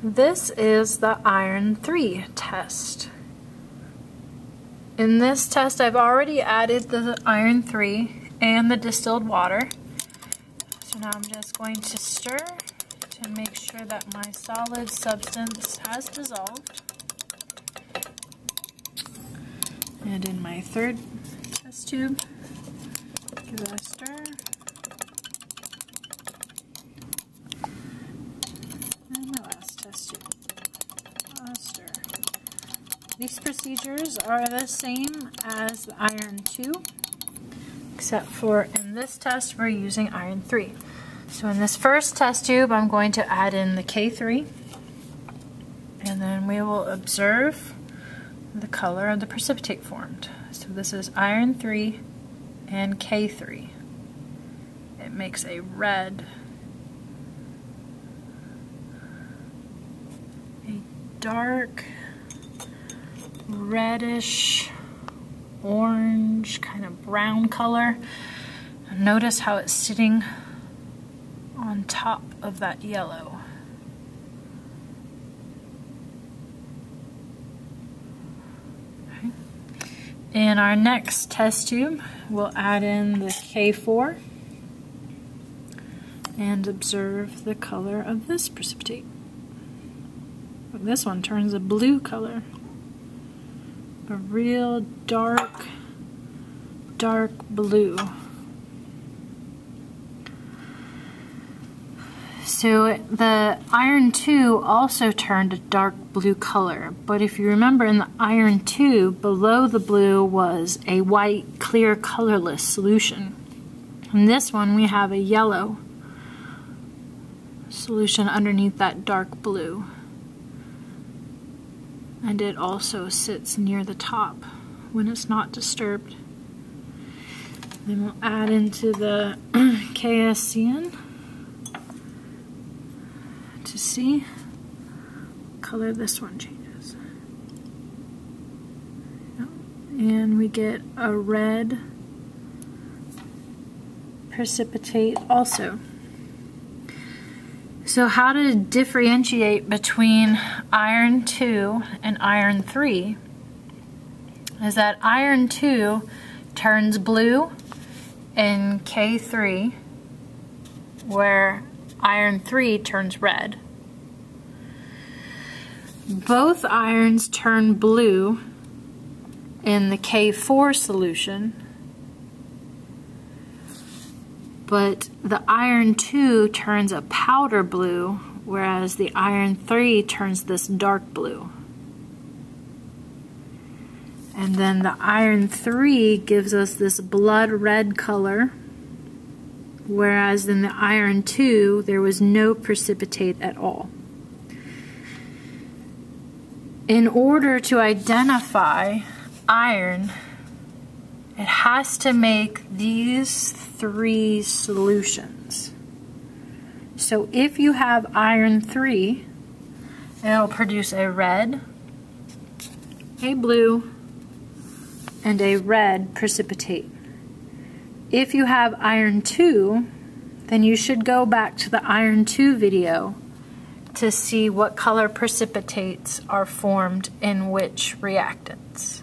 This is the iron 3 test. In this test I've already added the iron 3 and the distilled water. So now I'm just going to stir to make sure that my solid substance has dissolved. And in my third test tube, give that a stir. These procedures are the same as the iron 2, except for in this test we're using iron 3. So in this first test tube I'm going to add in the K3 and then we will observe the color of the precipitate formed. So this is iron 3 and K3. It makes a red a dark reddish orange kind of brown color. Notice how it's sitting on top of that yellow. In our next test tube, we'll add in the K4 and observe the color of this precipitate. This one turns a blue color a real dark, dark blue. So the iron 2 also turned a dark blue color, but if you remember in the iron 2, below the blue was a white, clear, colorless solution. In this one we have a yellow solution underneath that dark blue and it also sits near the top when it's not disturbed. Then we'll add into the KSCN to see color this one changes. And we get a red precipitate also. So how to differentiate between iron 2 and iron 3 is that iron 2 turns blue in K3 where iron 3 turns red. Both irons turn blue in the K4 solution but the iron 2 turns a powder blue, whereas the iron 3 turns this dark blue. And then the iron 3 gives us this blood red color, whereas in the iron 2 there was no precipitate at all. In order to identify iron, it has to make these three solutions. So if you have iron 3, it'll produce a red, a blue, and a red precipitate. If you have iron 2, then you should go back to the iron 2 video to see what color precipitates are formed in which reactants.